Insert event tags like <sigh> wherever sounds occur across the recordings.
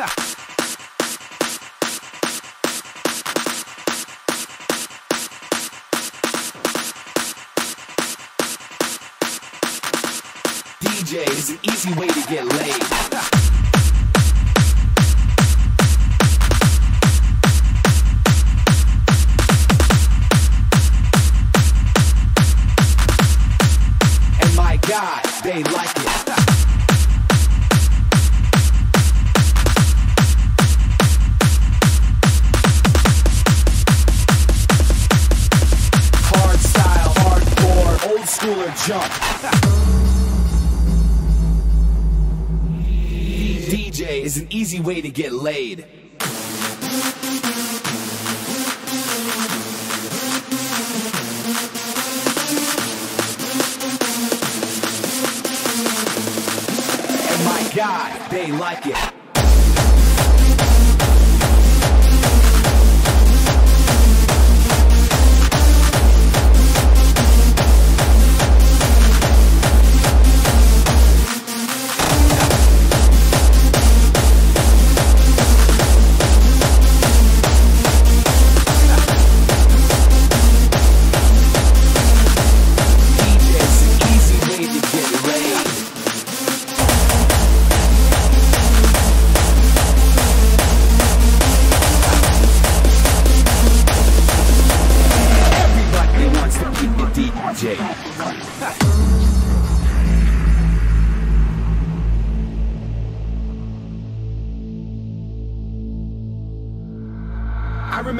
<laughs> DJ is an easy way to get laid. <laughs> God, they like it. <laughs> schooler jump. <laughs> DJ is an easy way to get laid. God, they like it.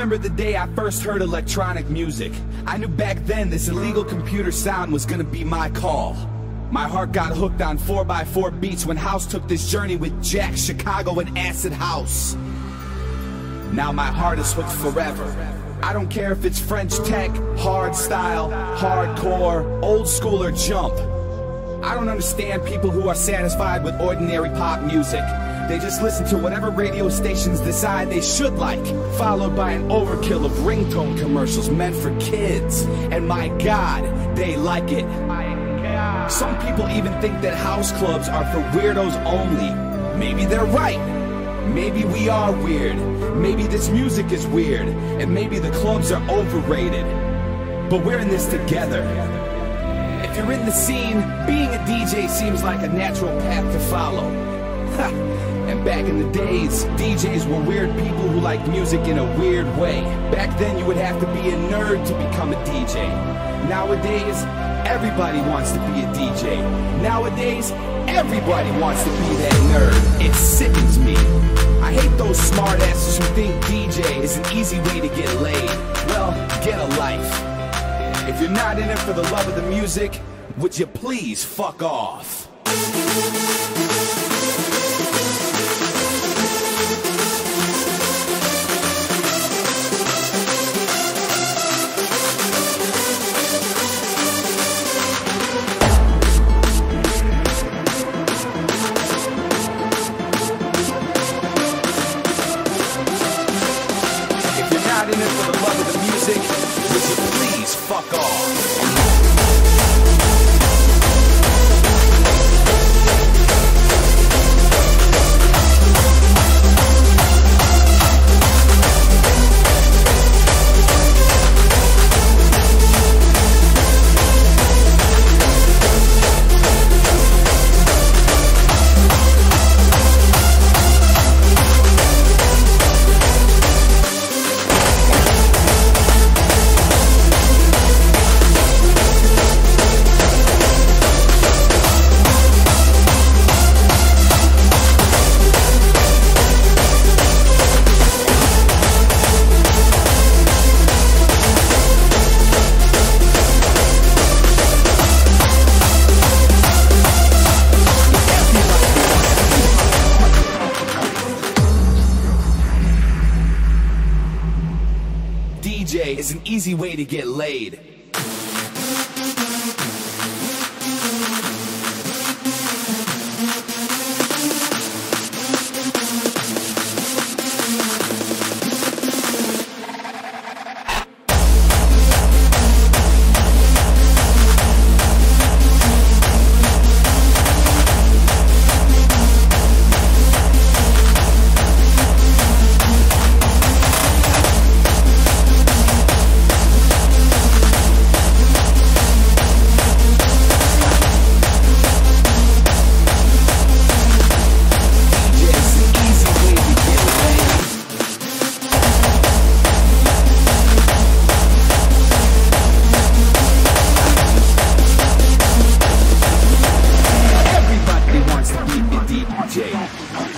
Remember the day I first heard electronic music. I knew back then this illegal computer sound was gonna be my call. My heart got hooked on 4x4 beats when House took this journey with Jack, Chicago, and Acid House. Now my heart is hooked forever. I don't care if it's French tech, hardstyle, hardcore, old school, or jump. I don't understand people who are satisfied with ordinary pop music. They just listen to whatever radio stations decide they should like, followed by an overkill of ringtone commercials meant for kids. And my God, they like it. Some people even think that house clubs are for weirdos only. Maybe they're right. Maybe we are weird. Maybe this music is weird. And maybe the clubs are overrated. But we're in this together. If you're in the scene, being a DJ seems like a natural path to follow. <laughs> Back in the days, DJs were weird people who liked music in a weird way. Back then, you would have to be a nerd to become a DJ. Nowadays, everybody wants to be a DJ. Nowadays, everybody wants to be that nerd. It sickens me. I hate those smartasses who think DJ is an easy way to get laid. Well, get a life. If you're not in it for the love of the music, would you please fuck off? Is an easy way to get laid. Jake.